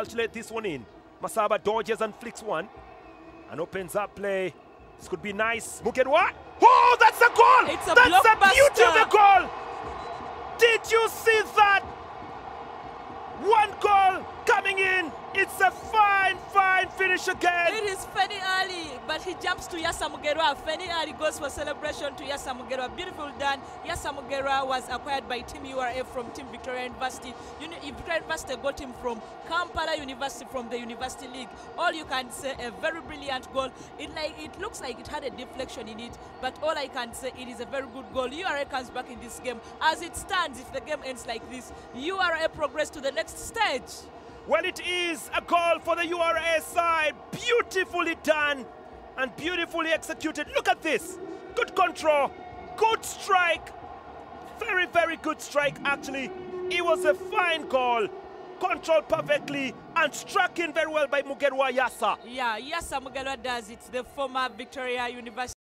calculate this one in. Masaba dodges and flicks one and opens up play. This could be nice. Mugerwa. Oh, that's a goal! It's a that's the beauty of goal! Did you see that? One goal coming in. It's a fine, fine finish again. It is Feni Ali, but he jumps to Yassar Mugerwa. Feni Ali goes for celebration to Yassar Mugerwa. Beautiful done. Yassar Mugerwa was acquired by Team URA from Team Victoria University. Uni- Victoria University got him from Kampala University from the University League. All you can say, a very brilliant goal. It like it looks like it had a deflection in it, but all I can say, it is a very good goal. URA comes back in this game. As it stands, if the game ends like this, URA progress to the next stage. Well, it is a goal for the URA side. Beautifully done and beautifully executed. Look at this. Good control, good strike. Very, very good strike, actually. It was a fine goal. Controlled perfectly and struck in very well by Mugerwa Yassar. Yeah, Yassar Mugerwa does it. The former Victoria University.